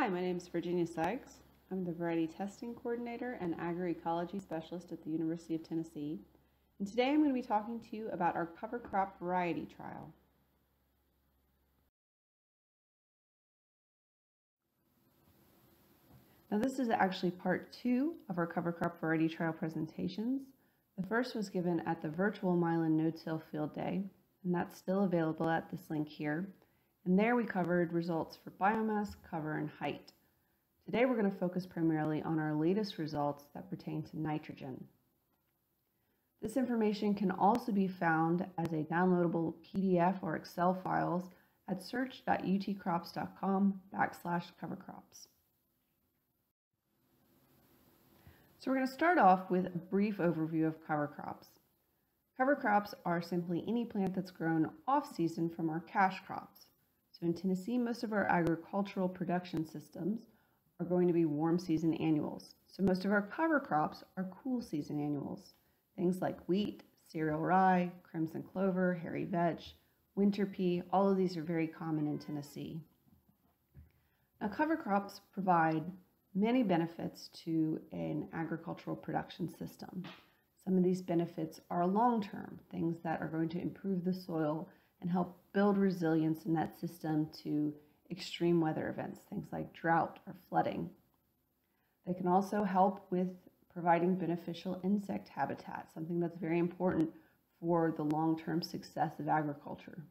Hi, my name is Virginia Sykes. I'm the Variety Testing Coordinator and Agroecology Specialist at the University of Tennessee. And today I'm going to be talking to you about our cover crop variety trial. Now this is actually part two of our cover crop variety trial presentations. The first was given at the virtual Milan no-till field day, and that's still available at this link here. And there we covered results for biomass, cover, and height. Today we're going to focus primarily on our latest results that pertain to nitrogen. This information can also be found as a downloadable PDF or Excel files at search.utcrops.com backslash covercrops. So we're going to start off with a brief overview of cover crops. Cover crops are simply any plant that's grown off-season from our cash crops. So in Tennessee, most of our agricultural production systems are going to be warm season annuals. So most of our cover crops are cool season annuals. Things like wheat, cereal rye, crimson clover, hairy vetch, winter pea, all of these are very common in Tennessee. Now cover crops provide many benefits to an agricultural production system. Some of these benefits are long term, things that are going to improve the soil and help build resilience in that system to extreme weather events, things like drought or flooding. They can also help with providing beneficial insect habitat, something that's very important for the long term success of agriculture.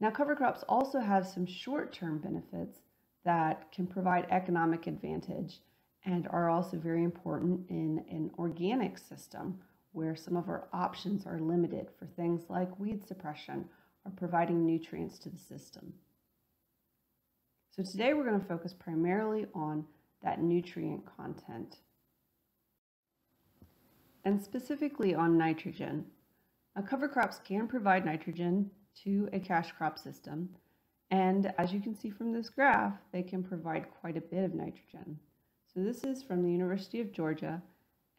Now, cover crops also have some short term benefits that can provide economic advantage and are also very important in an organic system where some of our options are limited for things like weed suppression or providing nutrients to the system. So today we're going to focus primarily on that nutrient content and specifically on nitrogen. Now, cover crops can provide nitrogen to a cash crop system and as you can see from this graph, they can provide quite a bit of nitrogen. So this is from the University of Georgia,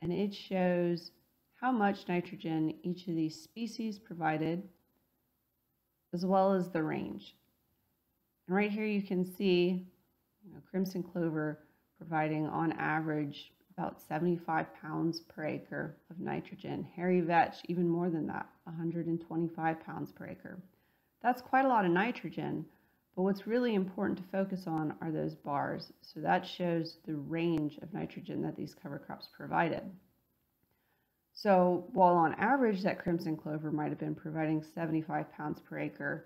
and it shows how much nitrogen each of these species provided, as well as the range. And right here you can see you know, crimson clover providing on average about 75 pounds per acre of nitrogen. Hairy vetch, even more than that, 125 pounds per acre. That's quite a lot of nitrogen, but what's really important to focus on are those bars. So that shows the range of nitrogen that these cover crops provided. So while on average that crimson clover might have been providing 75 pounds per acre,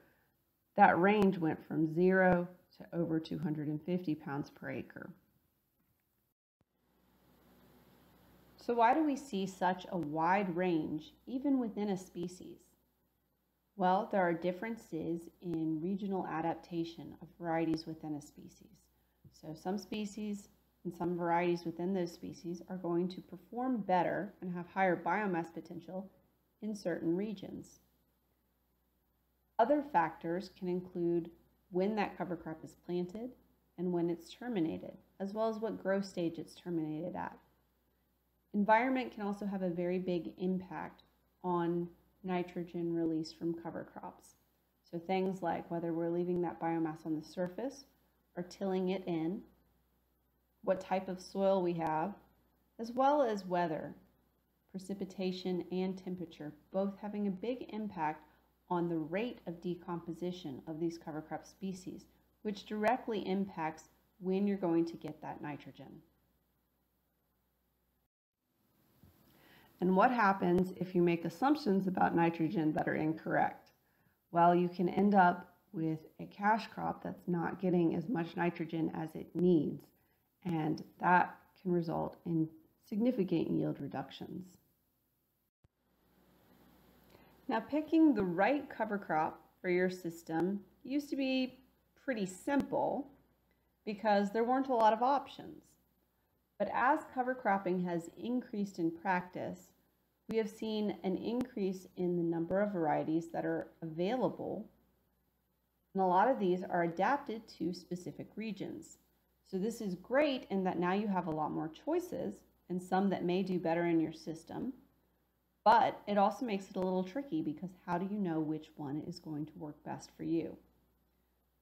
that range went from zero to over 250 pounds per acre. So why do we see such a wide range even within a species? Well, there are differences in regional adaptation of varieties within a species. So some species and some varieties within those species are going to perform better and have higher biomass potential in certain regions. Other factors can include when that cover crop is planted and when it's terminated, as well as what growth stage it's terminated at. Environment can also have a very big impact on nitrogen release from cover crops. So things like whether we're leaving that biomass on the surface or tilling it in, what type of soil we have, as well as weather, precipitation, and temperature, both having a big impact on the rate of decomposition of these cover crop species, which directly impacts when you're going to get that nitrogen. And what happens if you make assumptions about nitrogen that are incorrect? Well, you can end up with a cash crop that's not getting as much nitrogen as it needs, and that can result in significant yield reductions. Now, picking the right cover crop for your system used to be pretty simple because there weren't a lot of options. But as cover cropping has increased in practice, we have seen an increase in the number of varieties that are available. And a lot of these are adapted to specific regions. So this is great in that now you have a lot more choices and some that may do better in your system. But it also makes it a little tricky because how do you know which one is going to work best for you?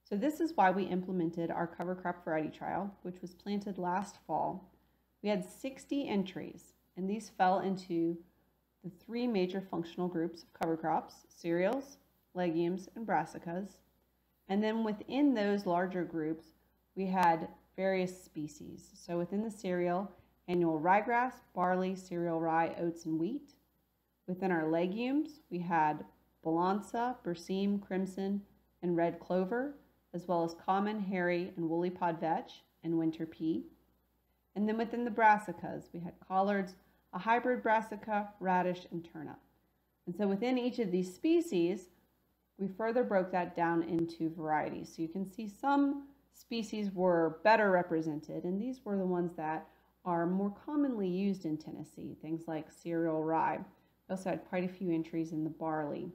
So this is why we implemented our cover crop variety trial, which was planted last fall. We had 60 entries, and these fell into the three major functional groups of cover crops, cereals, legumes, and brassicas. And then within those larger groups, we had various species. So within the cereal, annual ryegrass, barley, cereal rye, oats, and wheat. Within our legumes, we had balansa, berseem, crimson, and red clover, as well as common, hairy, and woolly pod vetch and winter pea. And then within the brassicas, we had collards, a hybrid brassica, radish, and turnip. And so within each of these species, we further broke that down into varieties. So you can see some species were better represented, and these were the ones that are more commonly used in Tennessee, things like cereal rye. We also had quite a few entries in the barley.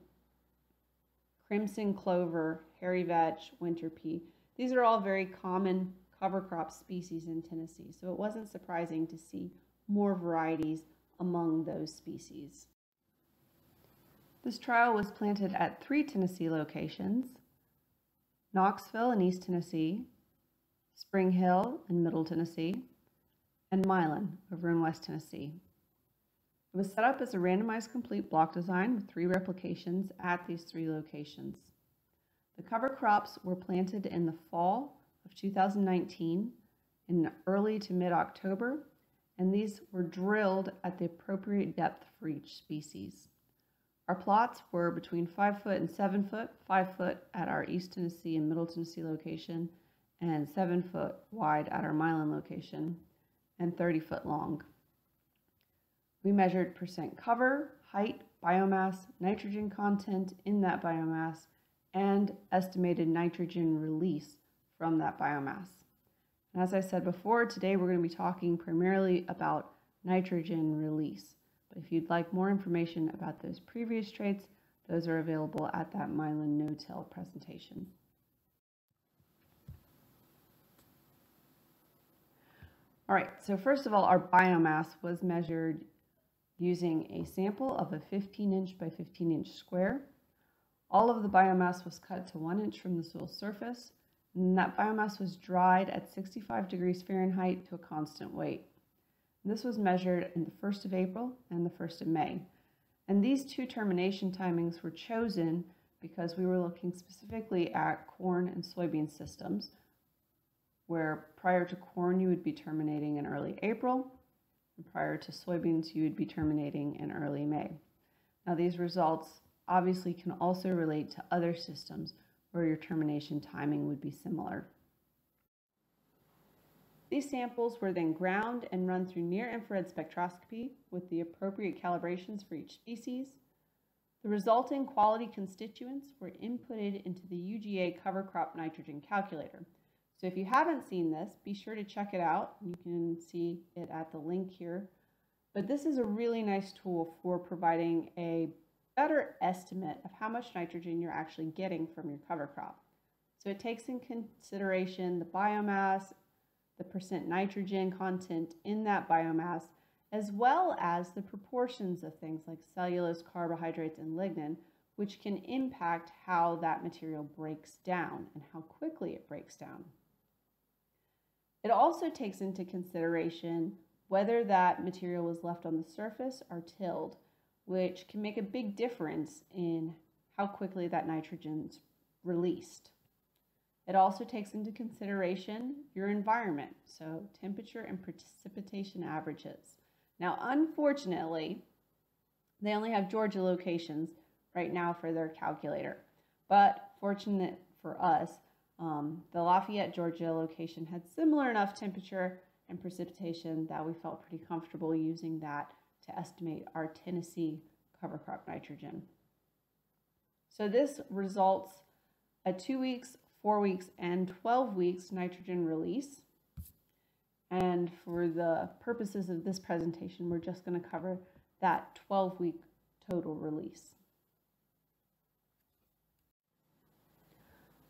Crimson clover, hairy vetch, winter pea. These are all very common cover crop species in Tennessee, so it wasn't surprising to see more varieties among those species. This trial was planted at three Tennessee locations, Knoxville in East Tennessee, Spring Hill in Middle Tennessee, and Milan over in West Tennessee. It was set up as a randomized complete block design with three replications at these three locations. The cover crops were planted in the fall of 2019 in early to mid-October, and these were drilled at the appropriate depth for each species. Our plots were between 5 foot and 7 foot, 5 foot at our East Tennessee and Middle Tennessee location, and 7 foot wide at our Milan location and 30 foot long. We measured percent cover, height, biomass, nitrogen content in that biomass, and estimated nitrogen release from that biomass. And as I said before, today we're going to be talking primarily about nitrogen release. If you'd like more information about those previous traits, those are available at that Milan no-till presentation. All right, so first of all, our biomass was measured using a sample of a 15 inch by 15 inch square. All of the biomass was cut to one inch from the soil surface, and that biomass was dried at 65 degrees Fahrenheit to a constant weight. This was measured in the 1st of April and the 1st of May. And these two termination timings were chosen because we were looking specifically at corn and soybean systems, where prior to corn you would be terminating in early April, and prior to soybeans you would be terminating in early May. Now these results obviously can also relate to other systems where your termination timing would be similar. These samples were then ground and run through near-infrared spectroscopy with the appropriate calibrations for each species. The resulting quality constituents were inputted into the UGA cover crop nitrogen calculator, so if you haven't seen this, be sure to check it out. You can see it at the link here. But this is a really nice tool for providing a better estimate of how much nitrogen you're actually getting from your cover crop. So it takes in consideration the biomass, the percent nitrogen content in that biomass, as well as the proportions of things like cellulose, carbohydrates, and lignin, which can impact how that material breaks down and how quickly it breaks down. It also takes into consideration whether that material was left on the surface or tilled, which can make a big difference in how quickly that nitrogen's released. It also takes into consideration your environment, so temperature and precipitation averages. Now, unfortunately, they only have Georgia locations right now for their calculator, but fortunate for us, um, the Lafayette, Georgia location had similar enough temperature and precipitation that we felt pretty comfortable using that to estimate our Tennessee cover crop nitrogen. So this results at two weeks, four weeks, and 12 weeks nitrogen release. And for the purposes of this presentation, we're just going to cover that 12 week total release.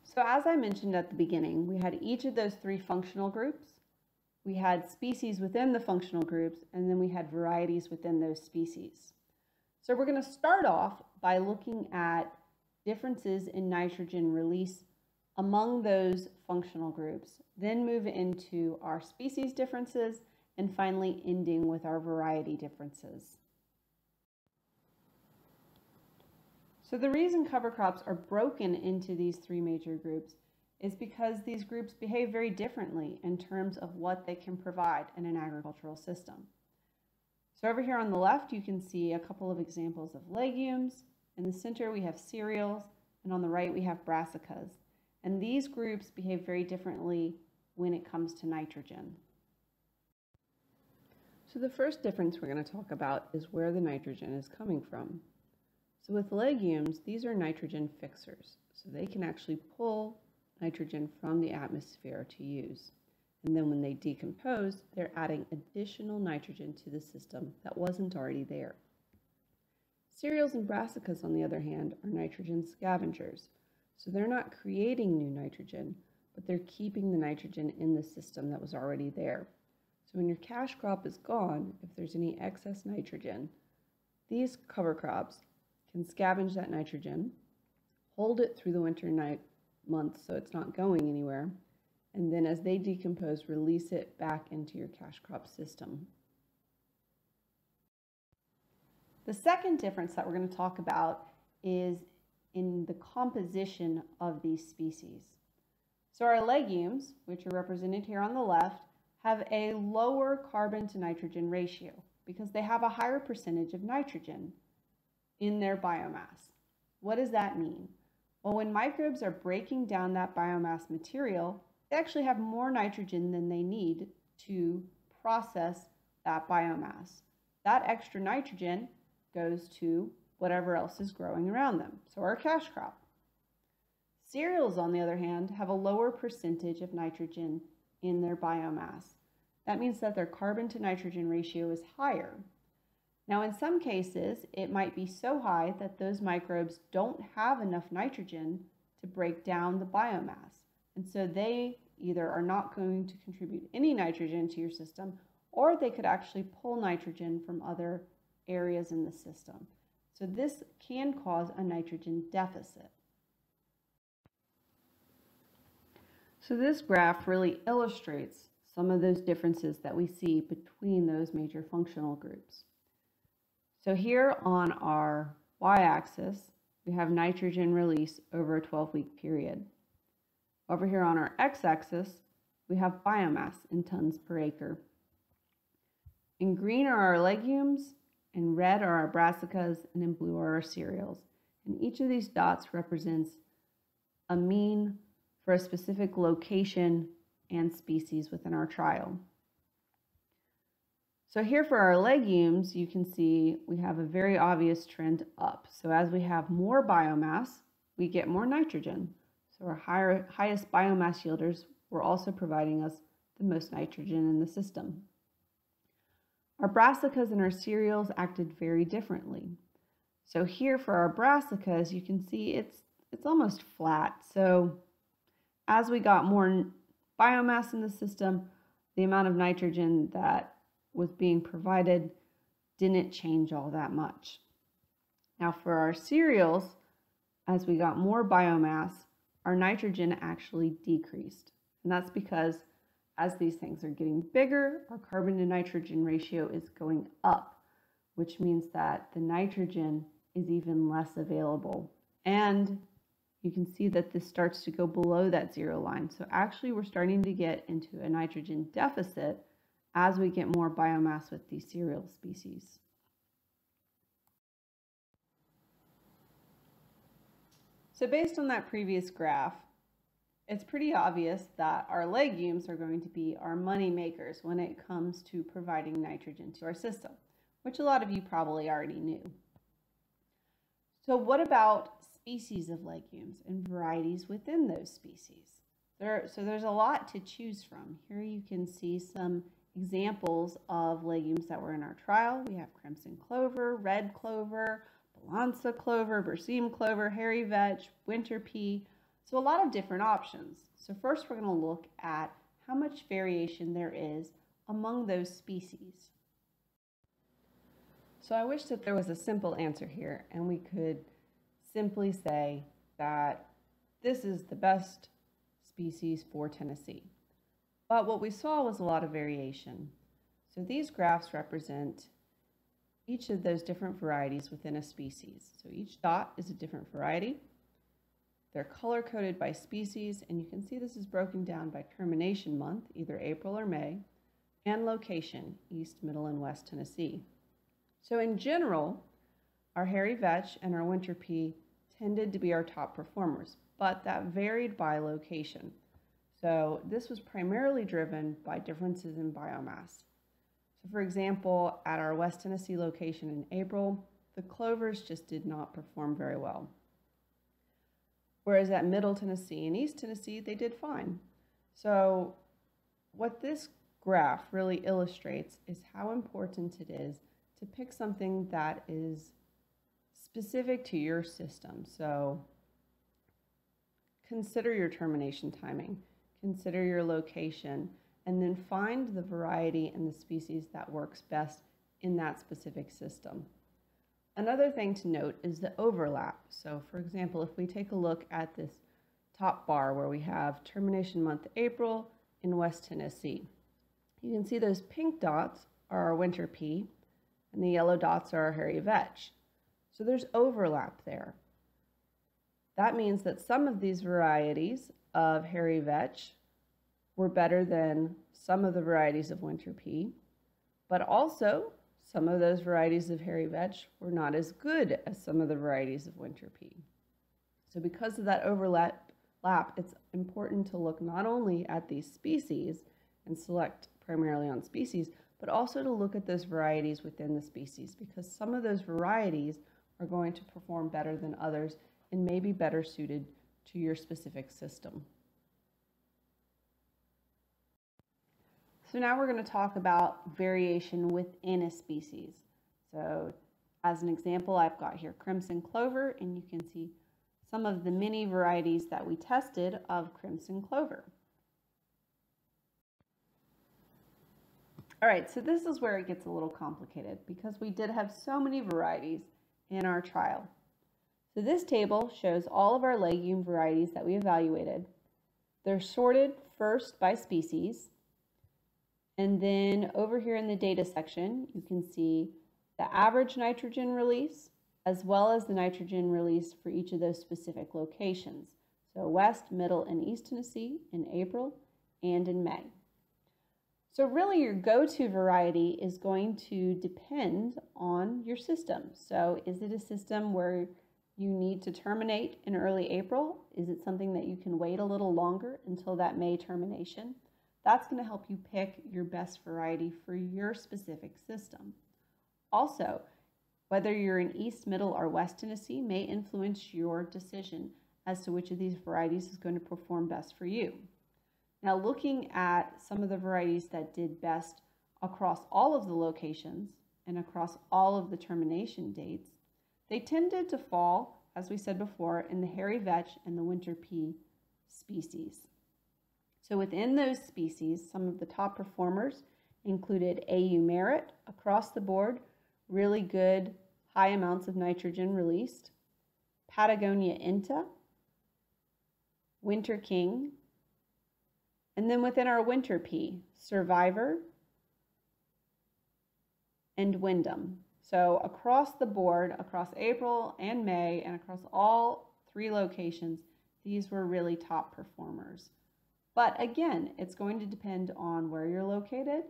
So as I mentioned at the beginning, we had each of those three functional groups. We had species within the functional groups, and then we had varieties within those species. So we're going to start off by looking at differences in nitrogen release among those functional groups, then move into our species differences, and finally ending with our variety differences. So the reason cover crops are broken into these three major groups is because these groups behave very differently in terms of what they can provide in an agricultural system. So over here on the left, you can see a couple of examples of legumes. In the center, we have cereals, and on the right, we have brassicas. And these groups behave very differently when it comes to nitrogen. So the first difference we're going to talk about is where the nitrogen is coming from. So with legumes, these are nitrogen fixers. So they can actually pull nitrogen from the atmosphere to use. And then when they decompose, they're adding additional nitrogen to the system that wasn't already there. Cereals and brassicas, on the other hand, are nitrogen scavengers. So they're not creating new nitrogen, but they're keeping the nitrogen in the system that was already there. So when your cash crop is gone, if there's any excess nitrogen, these cover crops can scavenge that nitrogen, hold it through the winter night months so it's not going anywhere, and then as they decompose, release it back into your cash crop system. The second difference that we're going to talk about is in the composition of these species. So our legumes, which are represented here on the left, have a lower carbon to nitrogen ratio because they have a higher percentage of nitrogen in their biomass. What does that mean? Well, when microbes are breaking down that biomass material, they actually have more nitrogen than they need to process that biomass. That extra nitrogen goes to whatever else is growing around them, so our cash crop. Cereals, on the other hand, have a lower percentage of nitrogen in their biomass. That means that their carbon to nitrogen ratio is higher. Now, in some cases, it might be so high that those microbes don't have enough nitrogen to break down the biomass. And so they either are not going to contribute any nitrogen to your system, or they could actually pull nitrogen from other areas in the system. So this can cause a nitrogen deficit. So this graph really illustrates some of those differences that we see between those major functional groups. So here on our y-axis, we have nitrogen release over a 12-week period. Over here on our x-axis, we have biomass in tons per acre. In green are our legumes, in red are our brassicas, and in blue are our cereals. And each of these dots represents a mean for a specific location and species within our trial. So here for our legumes, you can see we have a very obvious trend up. So as we have more biomass, we get more nitrogen. So our higher, highest biomass yielders were also providing us the most nitrogen in the system. Our brassicas and our cereals acted very differently. So here for our brassicas, you can see it's, it's almost flat. So as we got more biomass in the system, the amount of nitrogen that was being provided didn't change all that much. Now for our cereals, as we got more biomass, our nitrogen actually decreased. And that's because as these things are getting bigger, our carbon to nitrogen ratio is going up, which means that the nitrogen is even less available. And you can see that this starts to go below that zero line. So actually we're starting to get into a nitrogen deficit as we get more biomass with these cereal species. So based on that previous graph, it's pretty obvious that our legumes are going to be our money makers when it comes to providing nitrogen to our system, which a lot of you probably already knew. So what about species of legumes and varieties within those species? There, so there's a lot to choose from. Here you can see some examples of legumes that were in our trial. We have crimson clover, red clover, balansa clover, berseem clover, hairy vetch, winter pea. So a lot of different options. So first we're going to look at how much variation there is among those species. So I wish that there was a simple answer here and we could simply say that this is the best species for Tennessee. But what we saw was a lot of variation. So these graphs represent each of those different varieties within a species. So each dot is a different variety. They're color coded by species, and you can see this is broken down by termination month, either April or May, and location, East, Middle, and West Tennessee. So in general, our hairy vetch and our winter pea tended to be our top performers, but that varied by location. So this was primarily driven by differences in biomass. So for example, at our West Tennessee location in April, the clovers just did not perform very well. Whereas at Middle Tennessee and East Tennessee, they did fine. So what this graph really illustrates is how important it is to pick something that is specific to your system. So consider your termination timing, consider your location, and then find the variety and the species that works best in that specific system. Another thing to note is the overlap. So for example, if we take a look at this top bar where we have termination month April in West Tennessee, you can see those pink dots are our winter pea and the yellow dots are our hairy vetch. So there's overlap there. That means that some of these varieties of hairy vetch were better than some of the varieties of winter pea, but also some of those varieties of hairy vetch were not as good as some of the varieties of winter pea. So because of that overlap, it's important to look not only at these species and select primarily on species, but also to look at those varieties within the species because some of those varieties are going to perform better than others and may be better suited to your specific system. So now we're going to talk about variation within a species. So as an example, I've got here crimson clover, and you can see some of the many varieties that we tested of crimson clover. All right, so this is where it gets a little complicated because we did have so many varieties in our trial. So this table shows all of our legume varieties that we evaluated. They're sorted first by species, and then over here in the data section, you can see the average nitrogen release as well as the nitrogen release for each of those specific locations. So West, Middle, and East Tennessee in April and in May. So really your go-to variety is going to depend on your system. So is it a system where you need to terminate in early April? Is it something that you can wait a little longer until that May termination? That's going to help you pick your best variety for your specific system. Also, whether you're in East, Middle, or West Tennessee may influence your decision as to which of these varieties is going to perform best for you. Now, looking at some of the varieties that did best across all of the locations and across all of the termination dates, they tended to fall, as we said before, in the hairy vetch and the winter pea species. So within those species, some of the top performers included AU Merit across the board, really good high amounts of nitrogen released, Patagonia Inta, Winter King, and then within our winter pea, Survivor and Wyndham. So across the board, across April and May, and across all three locations, these were really top performers. But again, it's going to depend on where you're located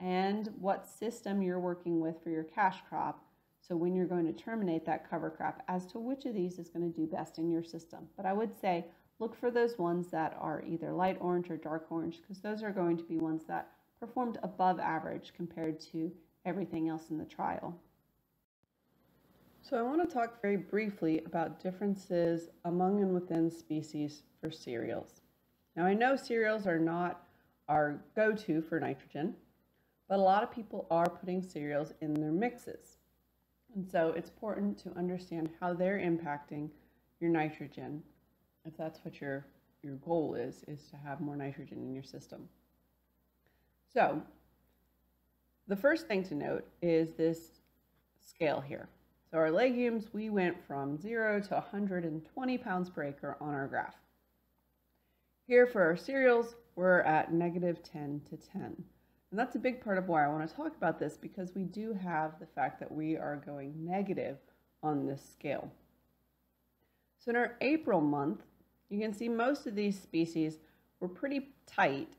and what system you're working with for your cash crop. So when you're going to terminate that cover crop as to which of these is going to do best in your system. But I would say look for those ones that are either light orange or dark orange because those are going to be ones that performed above average compared to everything else in the trial. So I want to talk very briefly about differences among and within species for cereals. Now I know cereals are not our go-to for nitrogen, but a lot of people are putting cereals in their mixes. And so it's important to understand how they're impacting your nitrogen, if that's what your, your goal is, is to have more nitrogen in your system. So the first thing to note is this scale here. So our legumes, we went from zero to 120 pounds per acre on our graph. Here for our cereals, we're at negative 10 to 10. And that's a big part of why I want to talk about this because we do have the fact that we are going negative on this scale. So in our April month, you can see most of these species were pretty tight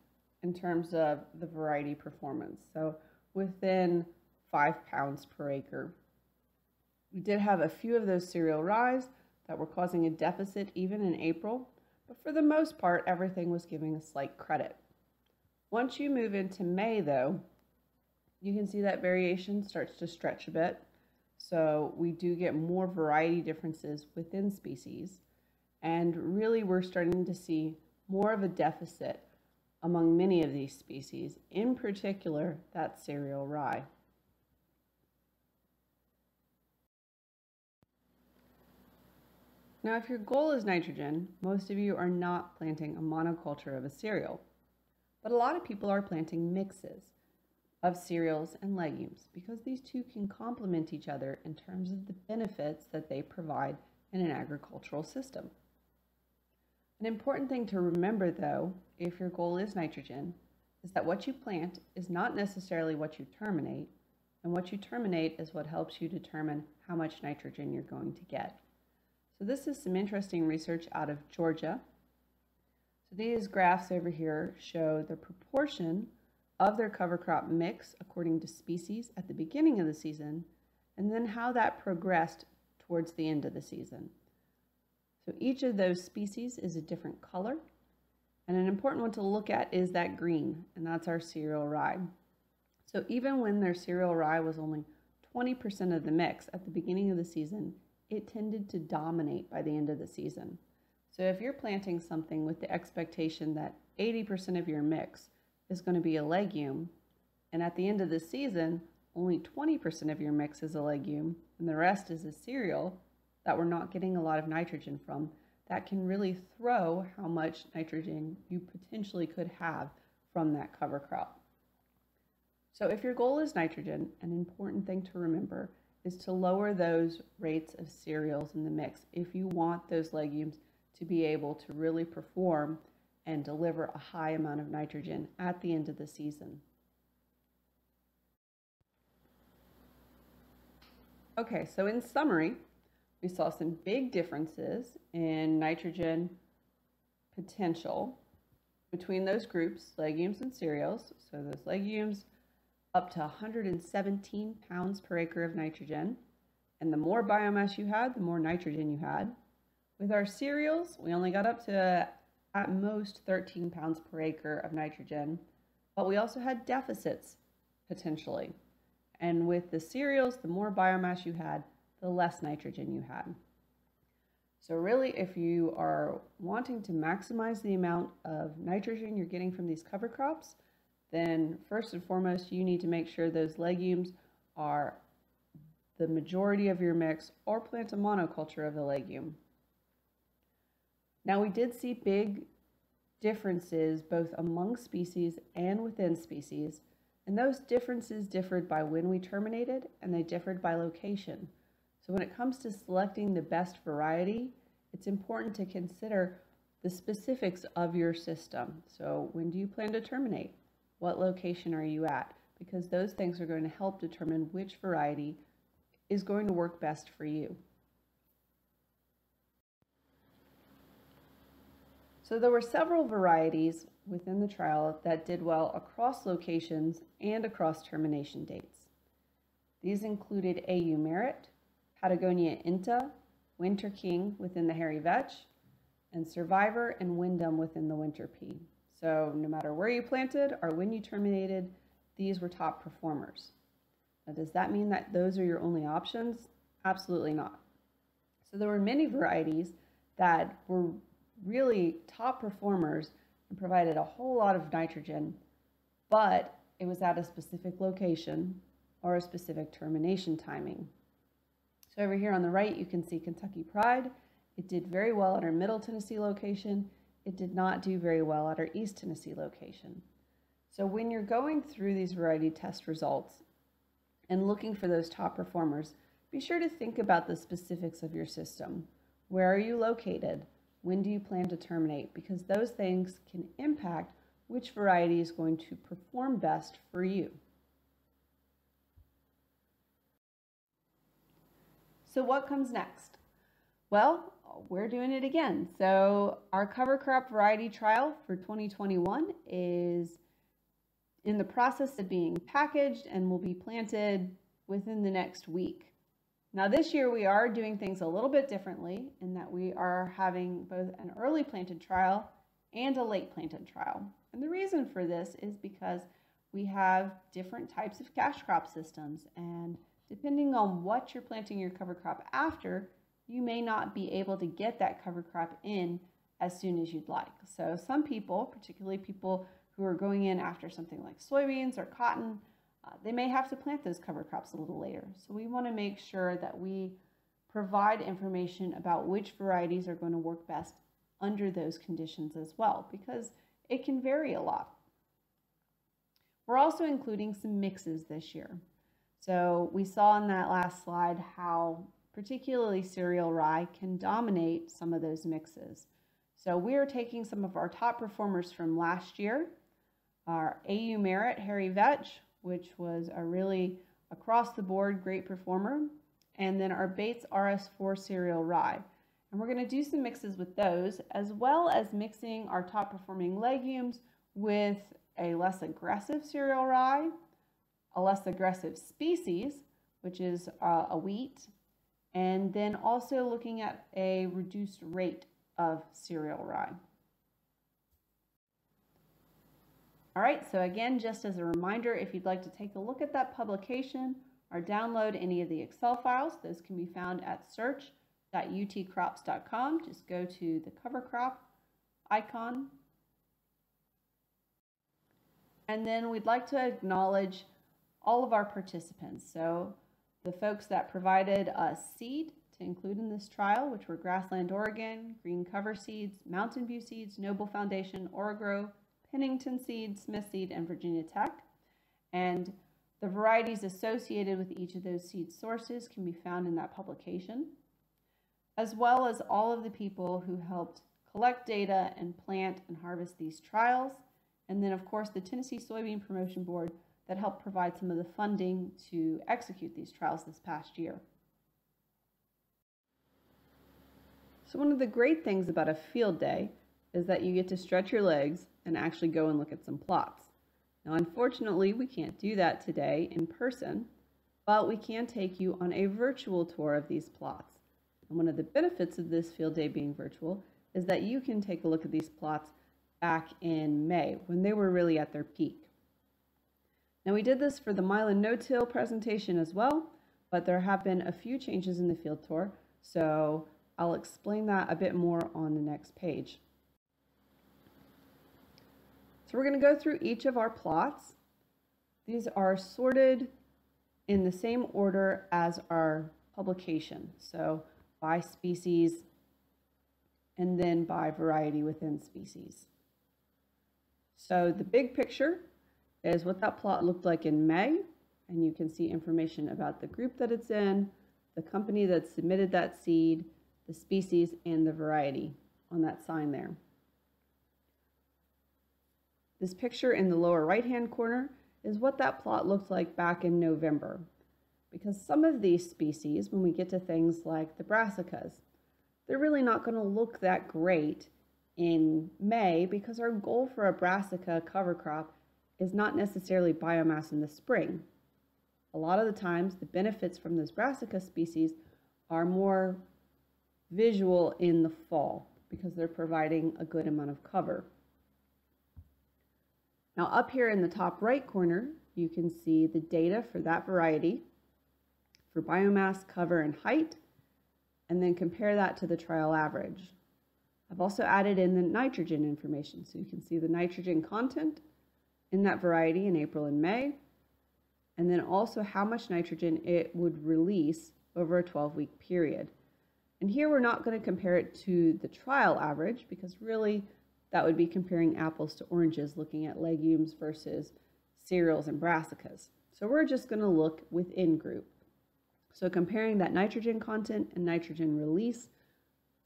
in terms of the variety performance. So within five pounds per acre. We did have a few of those cereal rye that were causing a deficit even in April, but for the most part, everything was giving a slight credit. Once you move into May, though, you can see that variation starts to stretch a bit. So we do get more variety differences within species. And really, we're starting to see more of a deficit among many of these species, in particular that cereal rye. Now, if your goal is nitrogen, most of you are not planting a monoculture of a cereal, but a lot of people are planting mixes of cereals and legumes because these two can complement each other in terms of the benefits that they provide in an agricultural system. An important thing to remember, though, if your goal is nitrogen, is that what you plant is not necessarily what you terminate, and what you terminate is what helps you determine how much nitrogen you're going to get. So this is some interesting research out of Georgia. So these graphs over here show the proportion of their cover crop mix according to species at the beginning of the season, and then how that progressed towards the end of the season. So each of those species is a different color, and an important one to look at is that green, and that's our cereal rye. So even when their cereal rye was only 20% of the mix at the beginning of the season, it tended to dominate by the end of the season. So if you're planting something with the expectation that 80% of your mix is going to be a legume, and at the end of the season, only 20% of your mix is a legume, and the rest is a cereal that we're not getting a lot of nitrogen from, that can really throw how much nitrogen you potentially could have from that cover crop. So if your goal is nitrogen, an important thing to remember is to lower those rates of cereals in the mix if you want those legumes to be able to really perform and deliver a high amount of nitrogen at the end of the season. Okay, so in summary, we saw some big differences in nitrogen potential between those groups, legumes and cereals. So those legumes up to 117 pounds per acre of nitrogen. And the more biomass you had, the more nitrogen you had. With our cereals, we only got up to at most 13 pounds per acre of nitrogen, but we also had deficits potentially. And with the cereals, the more biomass you had, the less nitrogen you had. So really, if you are wanting to maximize the amount of nitrogen you're getting from these cover crops, then first and foremost, you need to make sure those legumes are the majority of your mix or plant a monoculture of the legume. Now we did see big differences both among species and within species, and those differences differed by when we terminated and they differed by location. So when it comes to selecting the best variety, it's important to consider the specifics of your system. So when do you plan to terminate? What location are you at? Because those things are going to help determine which variety is going to work best for you. So there were several varieties within the trial that did well across locations and across termination dates. These included AU Merit, Patagonia Inta, Winter King within the Hairy Vetch, and Survivor and Wyndham within the Winter Pea. So no matter where you planted or when you terminated, these were top performers. Now, does that mean that those are your only options? Absolutely not. So there were many varieties that were really top performers and provided a whole lot of nitrogen, but it was at a specific location or a specific termination timing. So over here on the right, you can see Kentucky Pride. It did very well at our Middle Tennessee location it did not do very well at our East Tennessee location. So when you're going through these variety test results and looking for those top performers, be sure to think about the specifics of your system. Where are you located? when do you plan to terminate? Because those things can impact which variety is going to perform best for you. So what comes next? Well, we're doing it again. So our cover crop variety trial for 2021 is in the process of being packaged and will be planted within the next week. Now this year we are doing things a little bit differently in that we are having both an early planted trial and a late planted trial. And the reason for this is because we have different types of cash crop systems and depending on what you're planting your cover crop after, you may not be able to get that cover crop in as soon as you'd like. So some people, particularly people who are going in after something like soybeans or cotton, uh, they may have to plant those cover crops a little later. So we want to make sure that we provide information about which varieties are going to work best under those conditions as well, because it can vary a lot. We're also including some mixes this year. So we saw in that last slide how particularly cereal rye can dominate some of those mixes. So we are taking some of our top performers from last year, our AU Merit Hairy Vetch, which was a really across the board great performer, and then our Bates RS4 cereal rye. And we're going to do some mixes with those, as well as mixing our top performing legumes with a less aggressive cereal rye, a less aggressive species, which is uh, a wheat, and then also looking at a reduced rate of cereal rye. All right, so again, just as a reminder, if you'd like to take a look at that publication or download any of the Excel files, those can be found at search.utcrops.com. Just go to the cover crop icon. And then we'd like to acknowledge all of our participants. So the folks that provided us seed to include in this trial, which were Grassland Oregon, Green Cover Seeds, Mountain View Seeds, Noble Foundation, OreGro, Pennington Seed, Smith Seed, and Virginia Tech. And the varieties associated with each of those seed sources can be found in that publication, as well as all of the people who helped collect data and plant and harvest these trials. And then, of course, the Tennessee Soybean Promotion Board that helped provide some of the funding to execute these trials this past year. So one of the great things about a field day is that you get to stretch your legs and actually go and look at some plots. Now, unfortunately, we can't do that today in person, but we can take you on a virtual tour of these plots. And one of the benefits of this field day being virtual is that you can take a look at these plots back in May when they were really at their peak. Now we did this for the Milan no-till presentation as well, but there have been a few changes in the field tour, so I'll explain that a bit more on the next page. So we're going to go through each of our plots. These are sorted in the same order as our publication. So by species and then by variety within species. So the big picture is what that plot looked like in May. And you can see information about the group that it's in, the company that submitted that seed, the species, and the variety on that sign there. This picture in the lower right-hand corner is what that plot looked like back in November. Because some of these species, when we get to things like the brassicas, they're really not going to look that great in May because our goal for a brassica cover crop is not necessarily biomass in the spring. A lot of the times, the benefits from those brassica species are more visual in the fall because they're providing a good amount of cover. Now up here in the top right corner, you can see the data for that variety for biomass, cover, and height, and then compare that to the trial average. I've also added in the nitrogen information, so you can see the nitrogen content in that variety in April and May, and then also how much nitrogen it would release over a 12-week period. And here we're not going to compare it to the trial average because really that would be comparing apples to oranges, looking at legumes versus cereals and brassicas. So we're just going to look within group. So comparing that nitrogen content and nitrogen release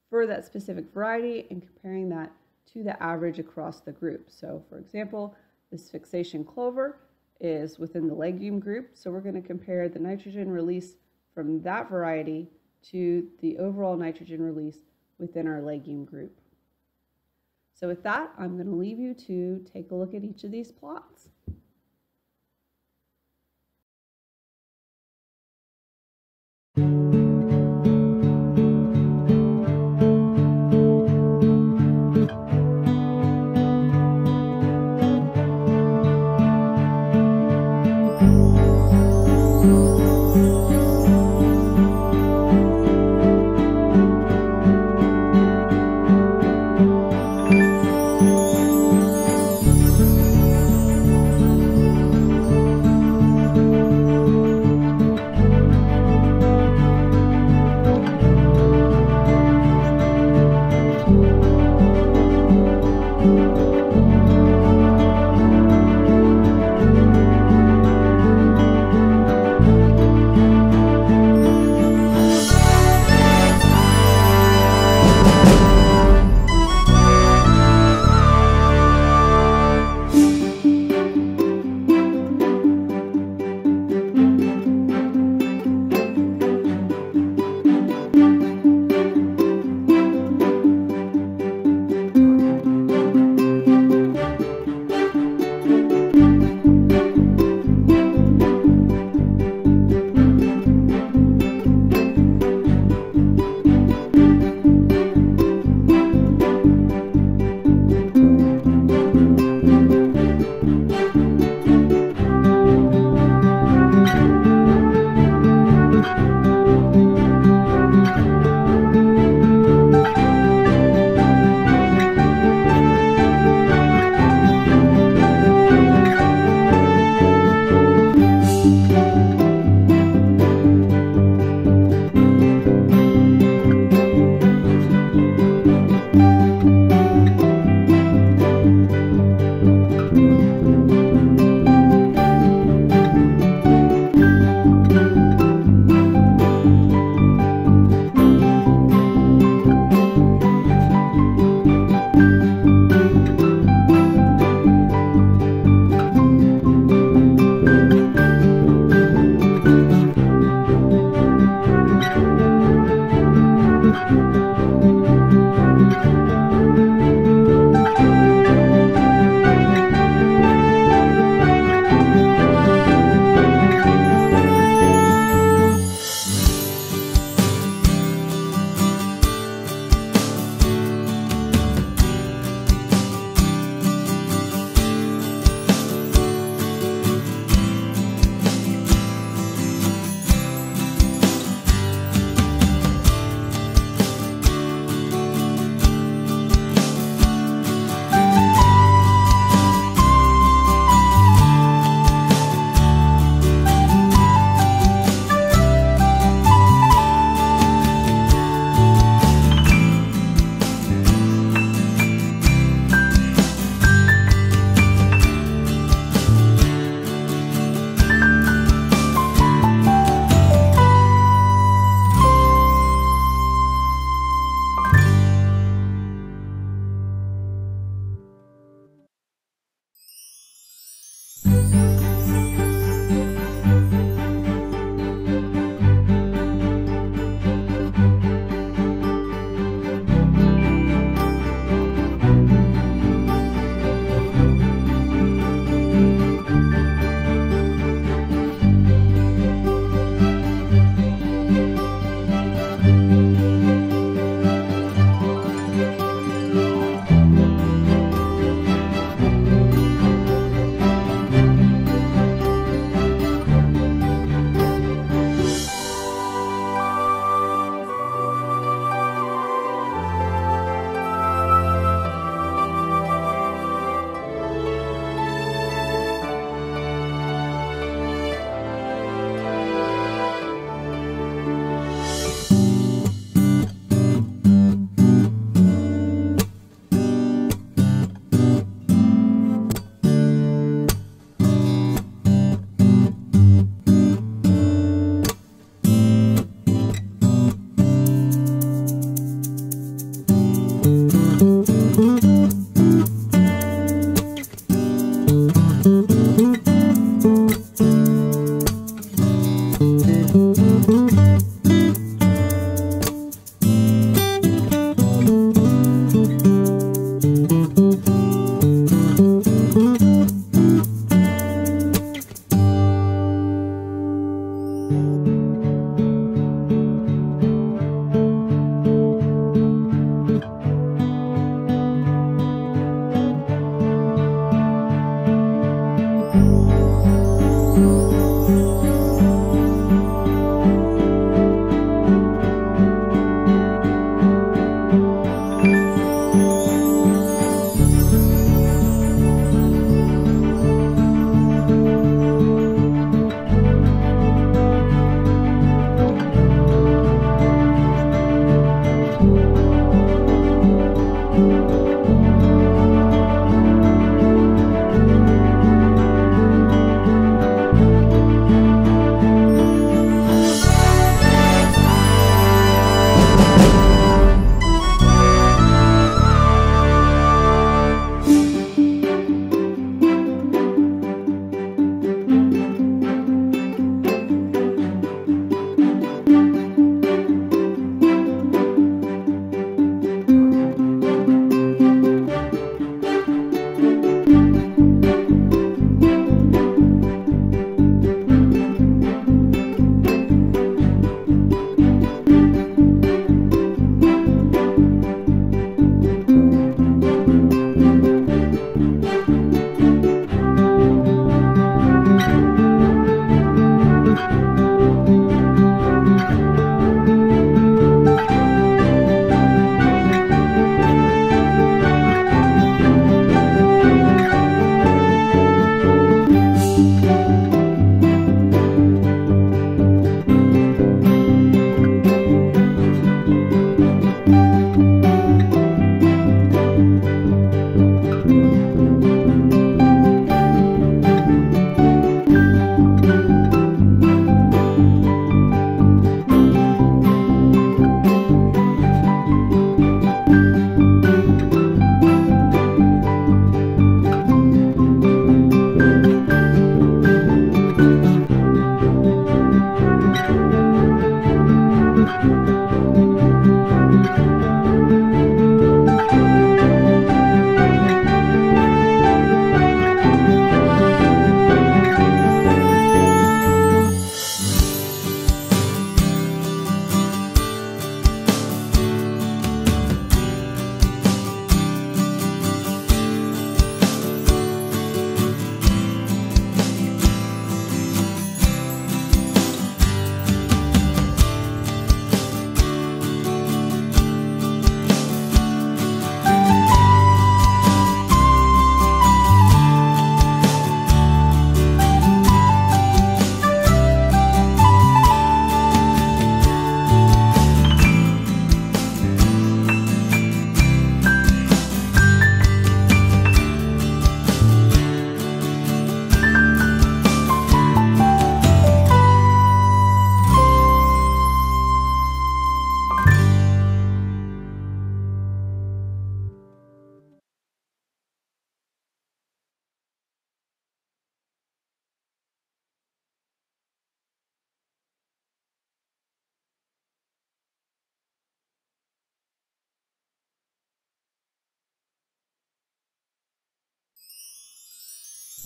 for that specific variety and comparing that to the average across the group. So for example, this fixation clover is within the legume group. So we're going to compare the nitrogen release from that variety to the overall nitrogen release within our legume group. So with that, I'm going to leave you to take a look at each of these plots.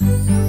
Bye.